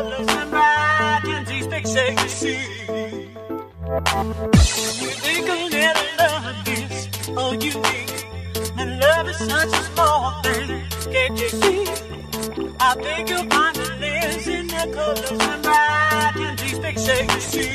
i think of love as such a small thing that you. can't see i think of love Lives in the colors and bright and these big see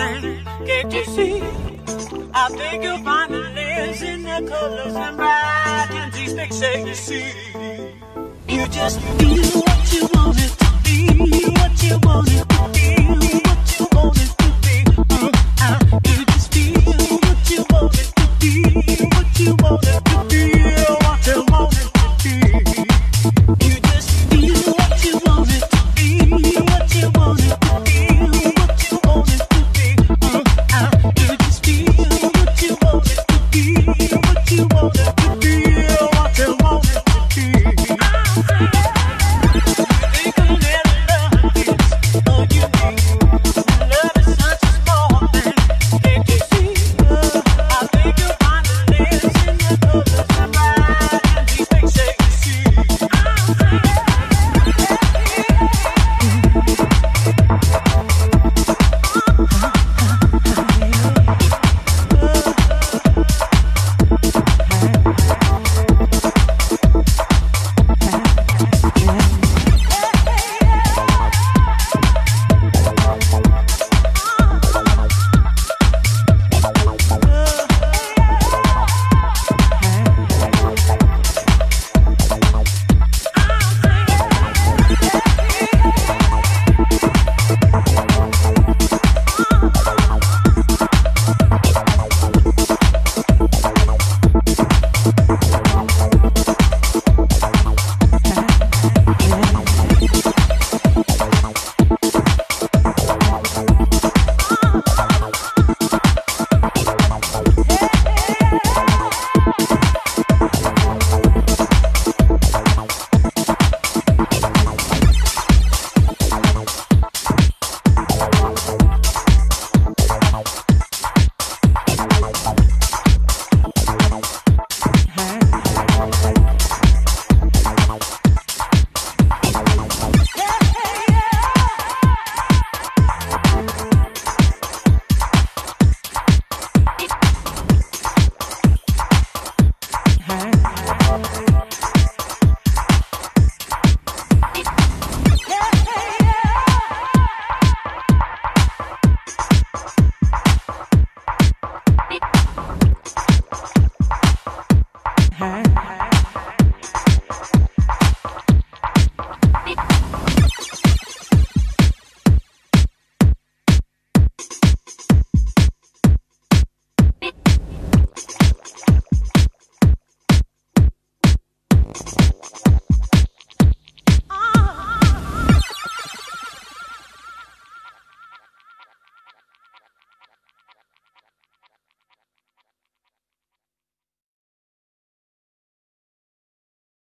Can't you see? I think you'll find it lives in the colors and bright and these things that you see. You just feel what you want it to be.